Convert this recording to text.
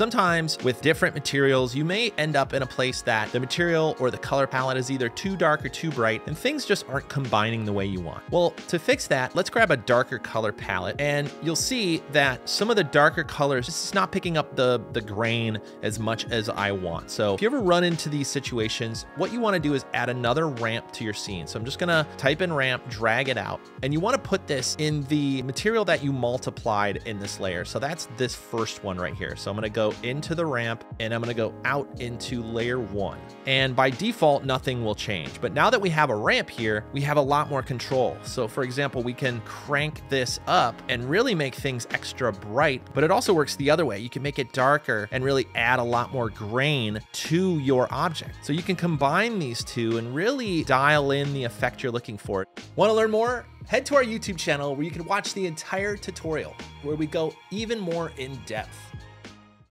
Sometimes with different materials, you may end up in a place that the material or the color palette is either too dark or too bright and things just aren't combining the way you want. Well, to fix that, let's grab a darker color palette and you'll see that some of the darker colors, this is not picking up the, the grain as much as I want. So if you ever run into these situations, what you wanna do is add another ramp to your scene. So I'm just gonna type in ramp, drag it out, and you wanna put this in the material that you multiplied in this layer. So that's this first one right here. So I'm gonna go into the ramp and I'm gonna go out into layer one. And by default, nothing will change. But now that we have a ramp here, we have a lot more control. So for example, we can crank this up and really make things extra bright, but it also works the other way. You can make it darker and really add a lot more grain to your object. So you can combine these two and really dial in the effect you're looking for. Want to learn more? Head to our YouTube channel where you can watch the entire tutorial where we go even more in depth.